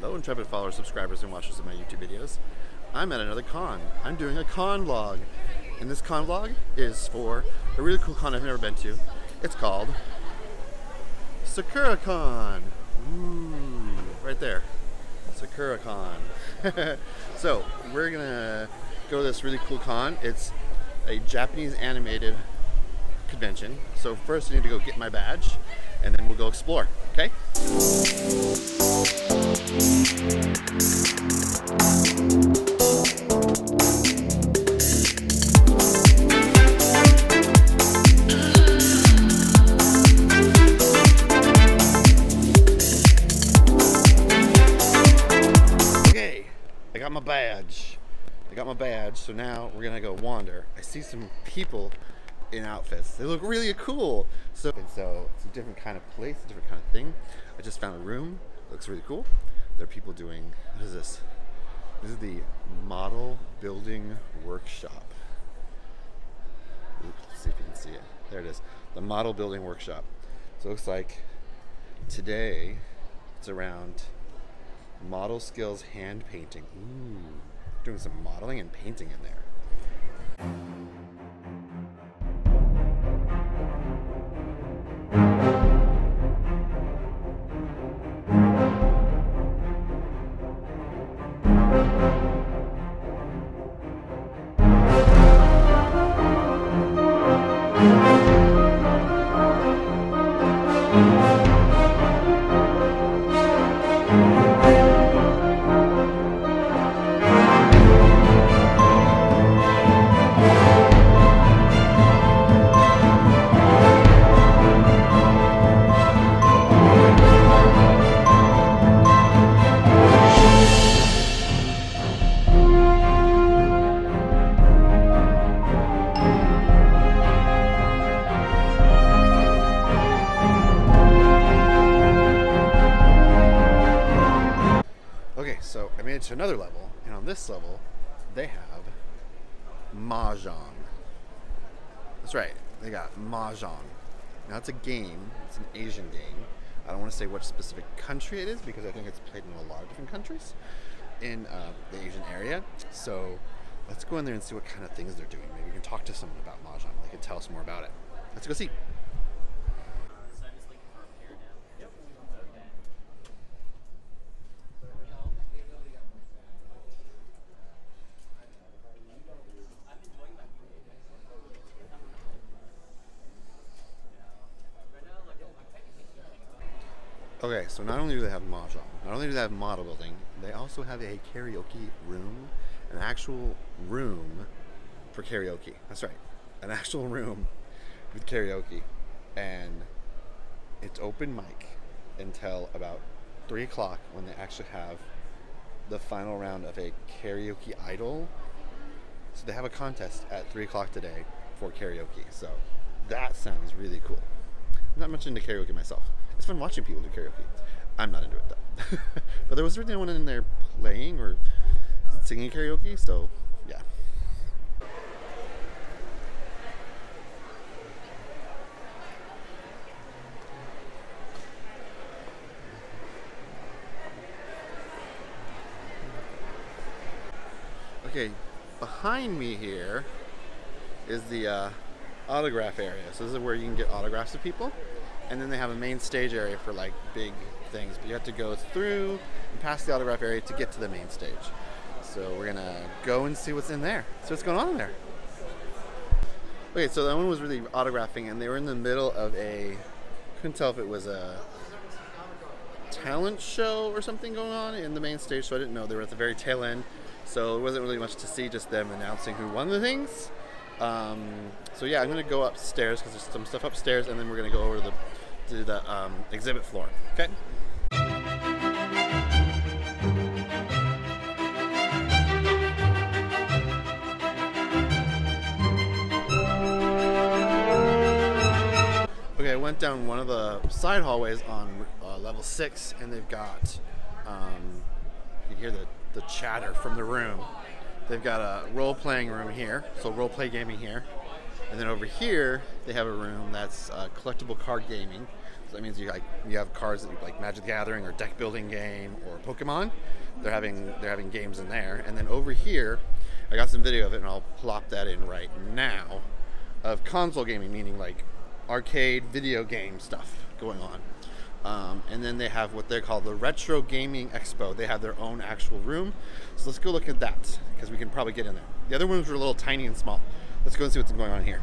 Hello, intrepid followers, subscribers, and watchers of my YouTube videos. I'm at another con. I'm doing a con vlog. And this con vlog is for a really cool con I've never been to. It's called Sakura Con. Ooh, right there. Sakura Con. so, we're gonna go to this really cool con. It's a Japanese animated convention. So first I need to go get my badge and then we'll go explore, okay? Okay, I got my badge. I got my badge, so now we're gonna go wander. I see some people in outfits. They look really cool. So, and so it's a different kind of place, a different kind of thing. I just found a room. Looks really cool. There are people doing, what is this? This is the model building workshop. Oops, let's see if you can see it. There it is. The model building workshop. So it looks like today it's around model skills hand painting. Ooh, doing some modeling and painting in there. It's a game, it's an Asian game. I don't want to say which specific country it is because I think it's played in a lot of different countries in uh, the Asian area. So let's go in there and see what kind of things they're doing. Maybe we can talk to someone about Mahjong. They can tell us more about it. Let's go see. Okay, so not only do they have mahjong, not only do they have model building, they also have a karaoke room, an actual room for karaoke. That's right, an actual room with karaoke, and it's open mic until about three o'clock when they actually have the final round of a karaoke idol. So they have a contest at three o'clock today for karaoke. So that sounds really cool. I'm not much into karaoke myself. It's fun watching people do karaoke. I'm not into it though. but there was really no one in there playing or singing karaoke, so yeah. Okay, behind me here is the uh, autograph area. So this is where you can get autographs of people. And then they have a main stage area for like big things. But you have to go through and past the autograph area to get to the main stage. So we're gonna go and see what's in there. See what's going on in there. Okay, so that one was really autographing and they were in the middle of a couldn't tell if it was a talent show or something going on in the main stage, so I didn't know. They were at the very tail end. So it wasn't really much to see, just them announcing who won the things. Um, so yeah, I'm gonna go upstairs because there's some stuff upstairs, and then we're gonna go over to the to the um, exhibit floor. Okay. Okay, I went down one of the side hallways on uh, level six, and they've got um, you can hear the the chatter from the room. They've got a role playing room here, so role play gaming here. And then over here, they have a room that's uh, collectible card gaming. So that means you like you have cards that you like Magic the Gathering or deck building game or Pokemon. They're having they're having games in there. And then over here, I got some video of it and I'll plop that in right now of console gaming, meaning like arcade video game stuff going on. Um, and then they have what they call the Retro Gaming Expo. They have their own actual room. So let's go look at that because we can probably get in there. The other rooms were a little tiny and small. Let's go and see what's going on here.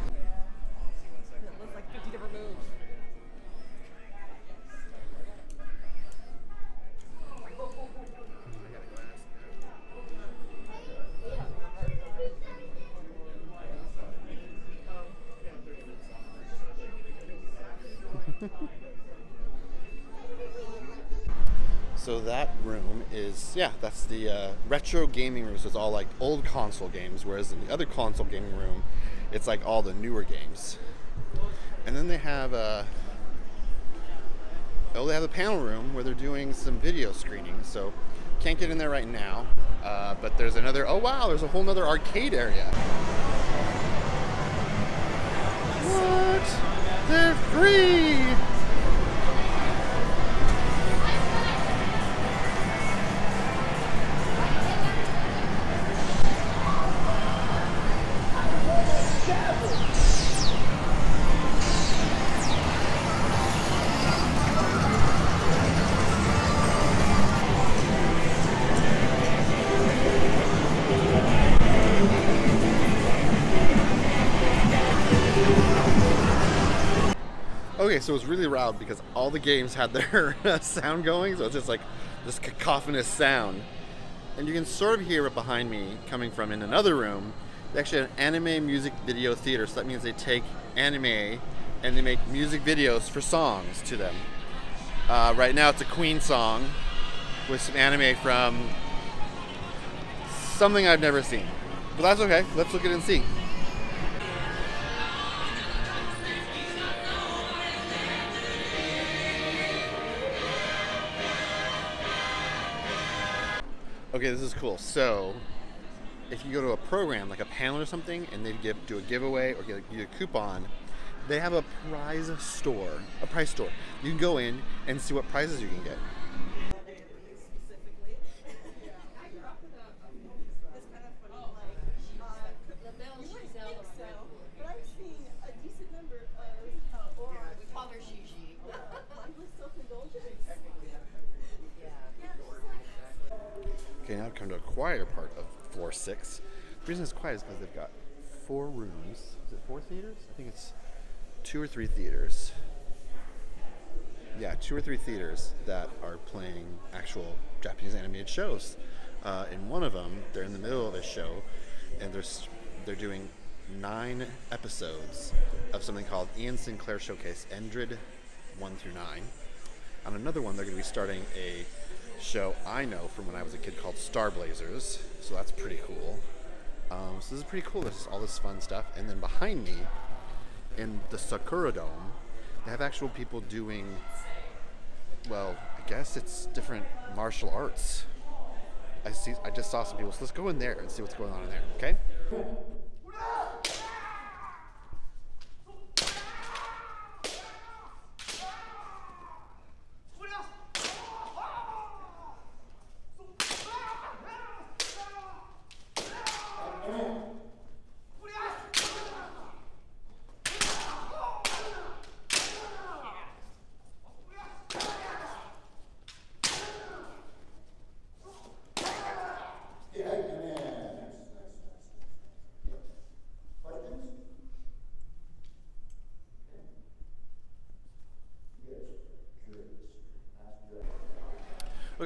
So that room is yeah, that's the uh, retro gaming room. So it's all like old console games, whereas in the other console gaming room, it's like all the newer games. And then they have a oh, they have a panel room where they're doing some video screening. So can't get in there right now, uh, but there's another. Oh wow, there's a whole other arcade area. What? They're free. Okay, so it was really loud because all the games had their sound going, so it's just like this cacophonous sound. And you can sort of hear it behind me coming from in another room. They actually an anime music video theater, so that means they take anime and they make music videos for songs to them. Uh, right now it's a Queen song with some anime from something I've never seen. But that's okay, let's look at it and see. Okay, this is cool. So, if you go to a program like a panel or something, and they give do a giveaway or get a coupon, they have a prize store, a prize store. You can go in and see what prizes you can get. The reason it's quiet is because they've got four rooms. Is it four theaters? I think it's two or three theaters. Yeah, two or three theaters that are playing actual Japanese animated shows. Uh, in one of them, they're in the middle of a show, and they're they're doing nine episodes of something called Ian Sinclair Showcase, Endred one through nine. On another one, they're going to be starting a show I know from when I was a kid called Star Blazers. So that's pretty cool. Um, so this is pretty cool. This is all this fun stuff. And then behind me, in the Sakura Dome, they have actual people doing, well, I guess it's different martial arts. I see. I just saw some people. So let's go in there and see what's going on in there. Okay.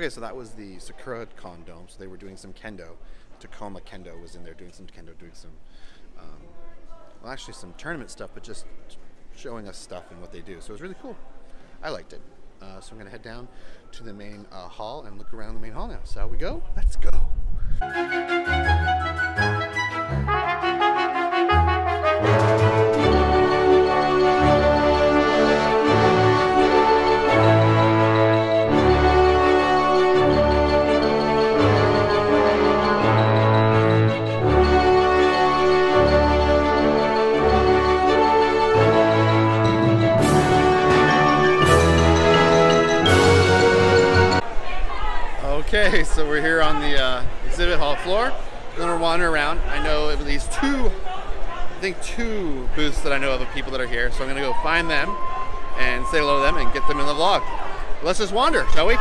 Okay, so that was the Sakura Con Dome. So they were doing some kendo. Tacoma Kendo was in there doing some kendo, doing some, um, well, actually some tournament stuff, but just showing us stuff and what they do. So it was really cool. I liked it. Uh, so I'm gonna head down to the main uh, hall and look around the main hall now. So we go. Let's go. So we're here on the uh, exhibit hall floor. We're gonna wander around. I know at least two, I think two booths that I know of of people that are here. So I'm gonna go find them and say hello to them and get them in the vlog. Let's just wander, shall we?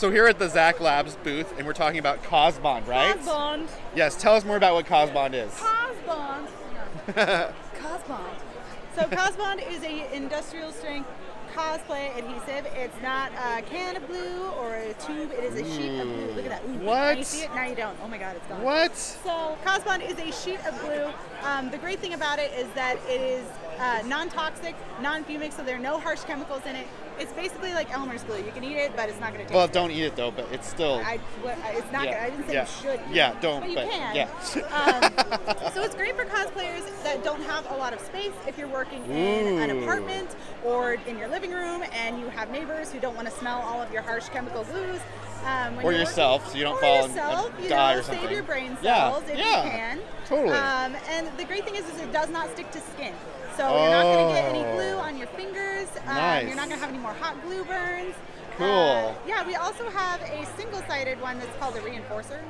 So here at the Zak Labs booth, and we're talking about Cosbond, right? Cosbond. Yes. Tell us more about what Cosbond is. Cosbond. Cosbond. So Cosbond is a industrial strength cosplay adhesive. It's not a can of glue or a tube. It is a sheet of glue. Look at that. Ooh, Now What? you see it? Now you don't. Oh my God, it's gone. What? So Cosbond is a sheet of glue. Um, the great thing about it is that it is uh, non-toxic, non-fumic, so there are no harsh chemicals in it. It's basically like Elmer's glue. You can eat it, but it's not going to taste Well, don't eat it though, but it's still. I, it's not. Yeah, good. I didn't say yeah, you should. eat yeah, it, don't, But you but, can. yeah. um, so it's great for cosplayers that don't have a lot of space. If you're working in an apartment or in your living room and you have neighbors who don't want to smell all of your harsh chemical glues. Um, Or yourself, working- so you don't or fall and- yourself, and you die know, or Save something. your brain Yeah, if yeah, you can. totally. Um, and the great thing is, is it does not stick to skin. So you're not going to get any Oh. glue on your fingers. Um, Nice. You're not going to have any more hot glue burns. Cool. Uh, yeah, we also have a single-sided one that's called a reinforcer.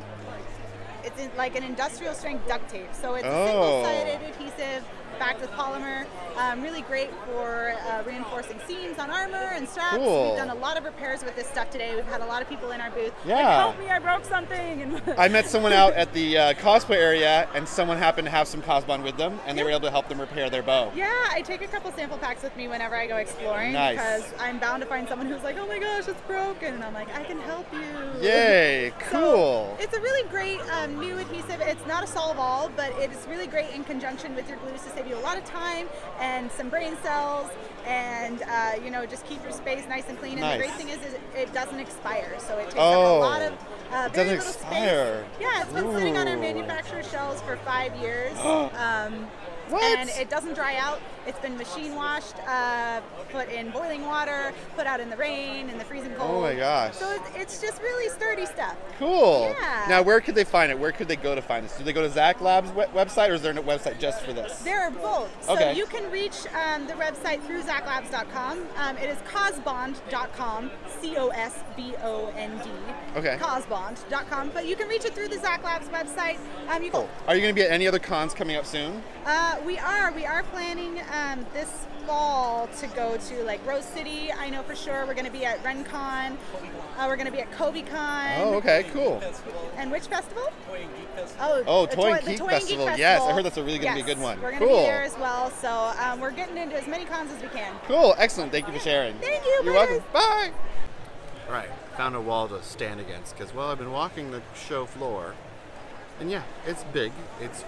It's like an industrial strength duct tape. So it's a Oh. single-sided adhesive backed with polymer. Um, really great for uh, reinforcing seams on armor and straps. Cool. We've done a lot of repairs with this stuff today. We've had a lot of people in our booth. like, Yeah. help me! I broke something. I met someone out at the uh, cosplay area, and someone happened to have some Cosbond with them, and they were able to help them repair their bow. Yeah, I take a couple sample packs with me whenever I go exploring Nice. because I'm bound to find someone who's like, "Oh my gosh, it's broken," and I'm like, "I can help you." Yay! So, Cool. it's a really great um, new adhesive. It's not a solve all, but it is really great in conjunction with your glues to save you a lot of time and some brain cells, and uh, you know just keep your space nice and clean. And Nice. the great thing is, is it doesn't expire, so it takes Oh, up a lot of uh, it doesn't little expire. space. Yeah, it's been sitting on our Ooh. manufacturer shelves for five years. um? And it doesn't dry out. It's been machine washed, uh, put in boiling water, put out in the rain, in the freezing cold. Oh my gosh. So it's, it's just really sturdy stuff. Cool. Yeah. Now, where could they find it? Where could they go to find this? Do they go to Zak Lab's we- website, or is there a website just for this? There are both. So Okay. you can reach um, the website through zaklabs.com. Um, it is cosbond.com, C O S B O N D. Okay. Cosbond.com. But you can reach it through the Zak Labs website. Um, you can, Are you going to be at any other cons coming up soon? Uh, we are. We are planning um, this fall to go to like Rose City. I know for sure we're going to be at RenCon. Uh, we're going to be at KobeCon. Oh, okay, cool. And which festival? Oh, Oh, the Toy and Geek Toy and Festival. Geek Yes, I heard that's a really gonna be a good Yes, one. We're going to Cool. be there as well. So um, we're getting into as many cons as we can. Cool, excellent. Thank you for sharing. Thank you, You're welcome. guys. Bye. All right, found a wall to stand against because, well, I've been walking the show floor, and yeah, it's big. It's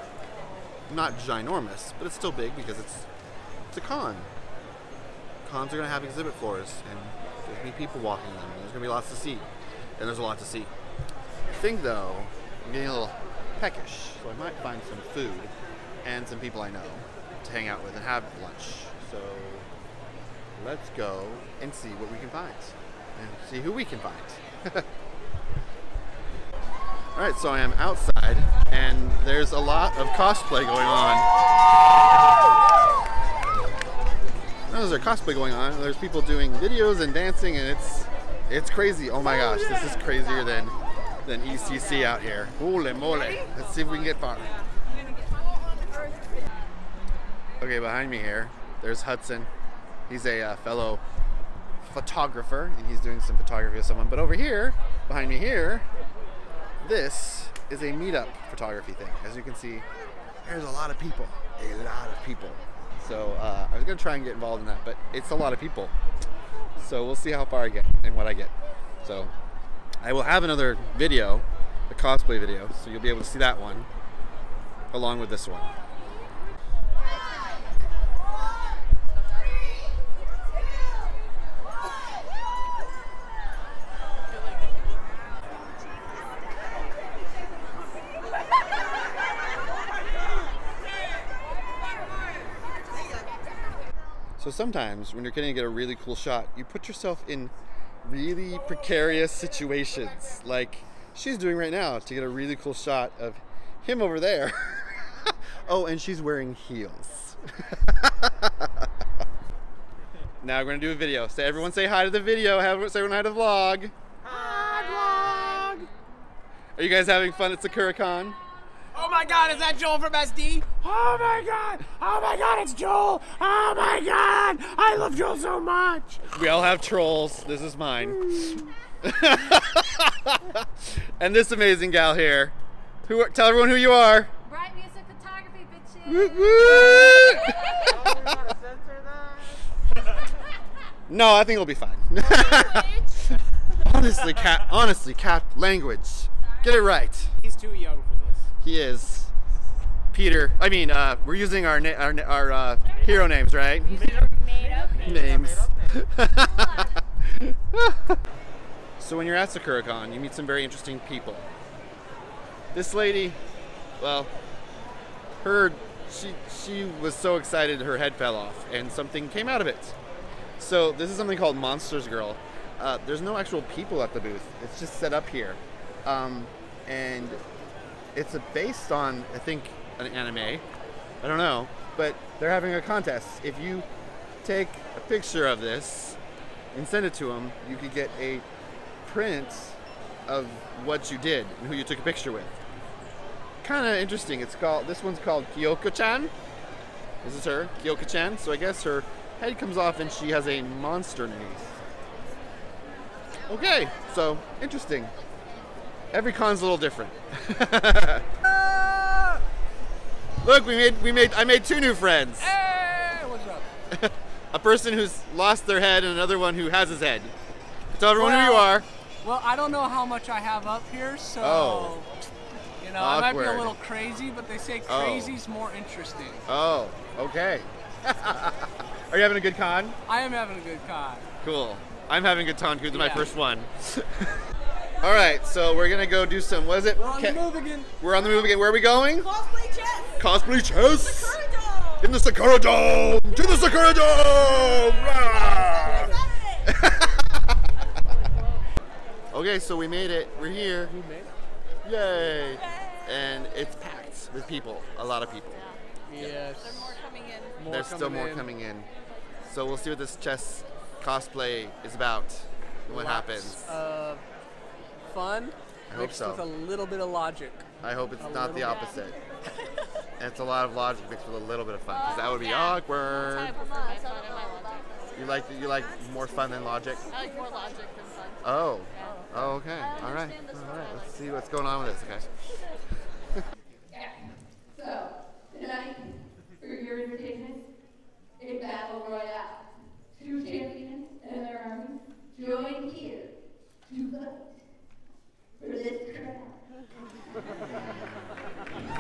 not ginormous, but it's still big because it's it's a con. Cons are gonna have exhibit floors, and there's gonna be people walking them, and there's gonna be lots to see, and there's a lot to see. I think though, I'm getting a little peckish, so I might find some food and some people I know to hang out with and have lunch. So let's go and see what we can find and see who we can find. All right, so I am outside and there's a lot of cosplay going on. There's a cosplay going on. There's people doing videos and dancing, and it's it's crazy. Oh my gosh, this is crazier than than ECC out here. Holy moly! Let's see if we can get far. Okay, behind me here, there's Hudson. He's a uh, fellow photographer, and he's doing some photography of someone. But over here, behind me here, this is a meetup photography thing. As you can see, there's a lot of people, a lot of people. So uh, I was gonna try and get involved in that, but it's a lot of people. So we'll see how far I get and what I get. So I will have another video, the cosplay video, so you'll be able to see that one along with this one. Sometimes when you're getting to get a really cool shot, you put yourself in really precarious situations, like she's doing right now to get a really cool shot of him over there. oh, and she's wearing heels. now we're gonna do a video. Say everyone say hi to the video. Have say everyone hi to the vlog. Hi vlog. Are you guys having fun at SakuraCon? Oh my god, is that Joel from SD? Oh my god! Oh my god, it's Joel! Oh my god! I love Joel so much! We all have trolls. This is mine. and this amazing gal here. Who? Tell everyone who you are. Bright music photography, Woo, bitches. no, I think it'll be fine. honestly, cat. Honestly, cat. Language. Get it right. He's too young for this. He is. Peter. I mean, uh, we're using our our, our uh, hero names, right? Made up. names. so when you're at SakuraCon, you meet some very interesting people. This lady, well, her she she was so excited her head fell off and something came out of it. So this is something called Monsters Girl. Uh, there's no actual people at the booth. It's just set up here, um, and it's based on I think an anime. I don't know, but they're having a contest. If you take a picture of this and send it to them, you could get a print of what you did and who you took a picture with. Kind of interesting. It's called this one's called Kyoko-chan. This is her, Kyoko-chan. So I guess her head comes off and she has a monster underneath. Okay, so interesting. Every con's a little different. Look, we made we made I made two new friends. Hey, what's up? a person who's lost their head and another one who has his head. Tell everyone who you Well- are. Well, I don't know how much I have up here, so Oh. you know, I might be a little crazy, but they say Oh. crazy's more interesting. Oh, okay. are you having a good con? I am having a good con. Cool. I'm having a good con. 'cause It's my first one. All right, so we're gonna go do some. What is it? We're on the move again. We're on the move again. Where are we going? Cosplay chess. Cosplay chess Sakura Dome. in the Sakura Dome. To the Sakura Dome. Rah! okay, so we made it. We're here. Yay! And it's packed with people. A lot of people. Yes. More coming in. More There's still more in. coming in. So we'll see what this chess cosplay is about. and What Lots happens. Of fun I hope mixed so. with a little bit of logic. I hope it's a not the opposite. and it's a lot of logic mixed with a little bit of fun, because that would be awkward. I prefer my fun and my logic. You like you like more fun than logic? I like more logic than fun. Oh. Oh, okay. All right. All right. Let's see what's going on with this. Okay. Thank you.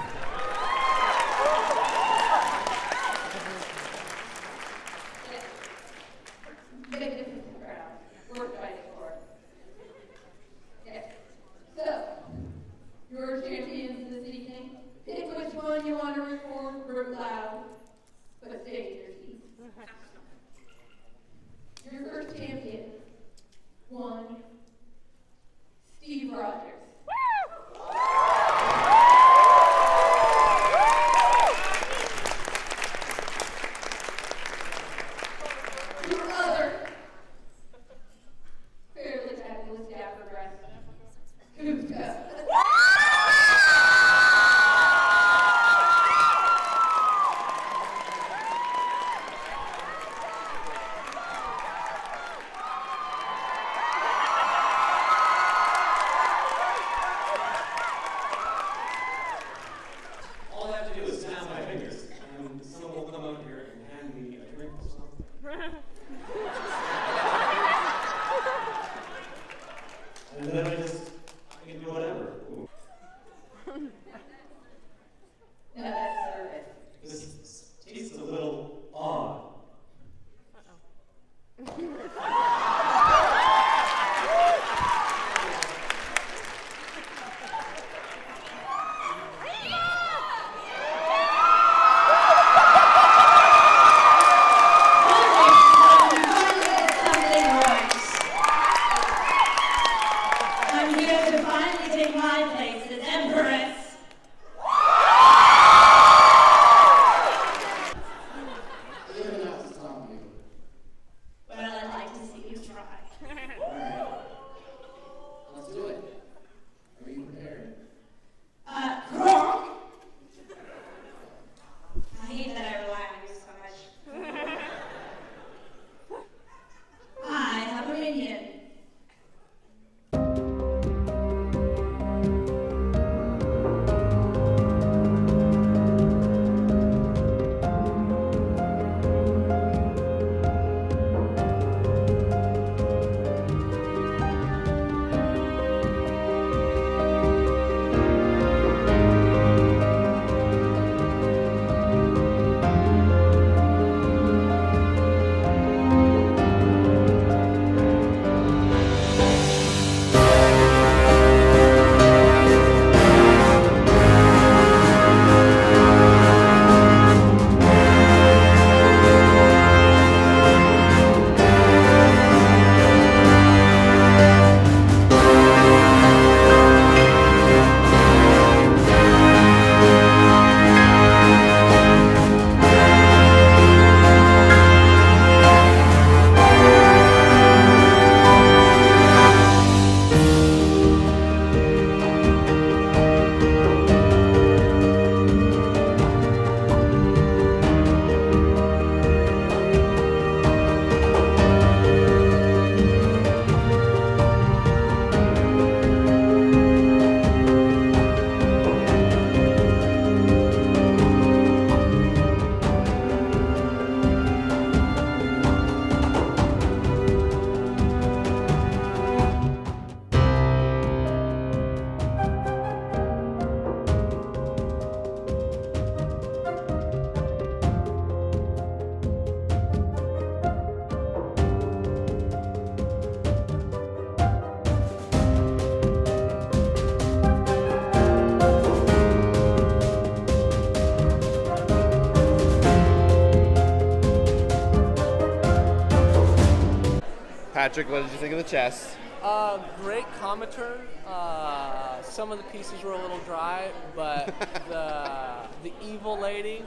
Patrick, what did you think of the chess? Uh, great commenter. Uh, some of the pieces were a little dry, but the the evil lady.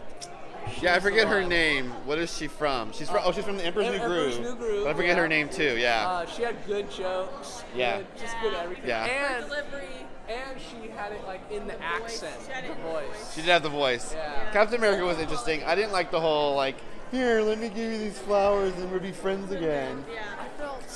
Yeah, I forget her name. What is she from? She's from. Uh, oh, she's from the Emperor's New Emperor's Groove. New Groove, But I forget her name too. Yeah. Uh, she had good jokes. Yeah. Good, just good everything. Yeah. And Delivery. and she had it like in the accent, She had it the in the voice. She did have the voice. Yeah. Captain America was interesting. I didn't like the whole like, here, let me give you these flowers and we'll be friends again. Yeah.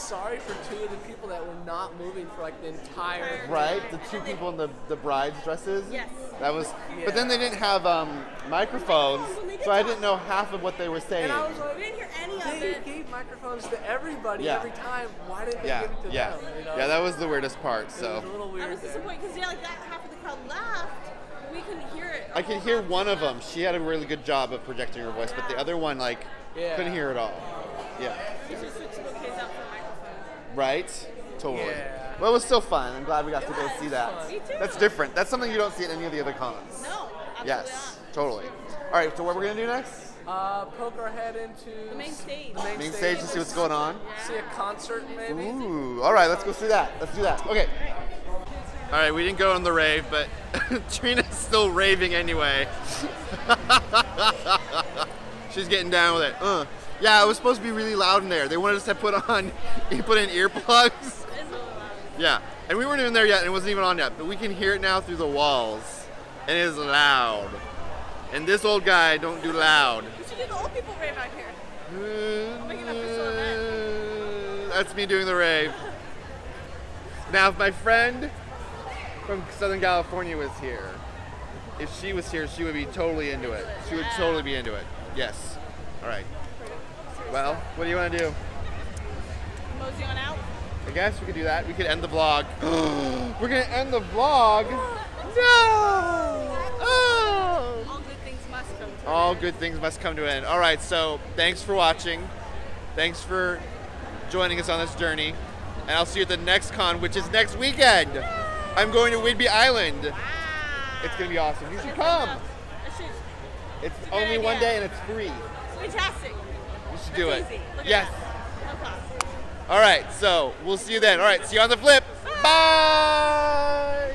I felt sorry for two of the people that were not moving for like the entire. Right? The two people in the, the bride's dresses. Yes. That was. But then they didn't have um, microphones, so I didn't know half of what they were saying. And I was like, We didn't hear any of they it. gave microphones to everybody Yeah. every time. Why didn't they Yeah, give it to yeah, them? You know? yeah. That was the weirdest part. So. It So was a little weird. I was there. disappointed because yeah, like that half of the crowd laughed. We couldn't hear it. I could hear one of them. She had a really good job of projecting her voice, but the other one like Yeah. couldn't hear at all. Yeah. Right? Totally. Yeah. Well, it was still fun. I'm glad we got to go see that. fun. Me too. That's different. That's something you don't see at any of the other cons. No. Absolutely Yes, Not. totally. All right, so what we're we gonna do next? Uh, poke our head into The main stage. The main, Main stage to see what's going on. See a concert maybe. Ooh, all right, let's go see that. Let's do that. Okay. All right, we didn't go on the rave, but Trina's still raving anyway. She's getting down with it. Uh. Yeah, it was supposed to be really loud in there. They wanted us to put on, put in earplugs. It's a loud. Yeah, and we weren't even there yet, and it wasn't even on yet. But we can hear it now through the walls, and it is loud. And this old guy don't do loud. We should do the old people rave out here. Make an official event. That's me doing the rave. Now, if my friend from Southern California was here, if she was here, she would be totally into it. She would totally be into it. Yes. All right. Well, what do you want to do? Mosey on out. I guess we could do that. We could end the vlog. We're gonna end the vlog. No. Oh. All good things must come to All good things must come to an end. All right, so thanks for watching. Thanks for joining us on this journey. And I'll see you at the next con, which is next weekend. I'm going to Whidbey Island. It's going to be awesome. You should come. It's good only one day and it's free. Fantastic. Do That's it. Yes. that. No cost. All right, so we'll see you then. All right, see you on the flip. Bye.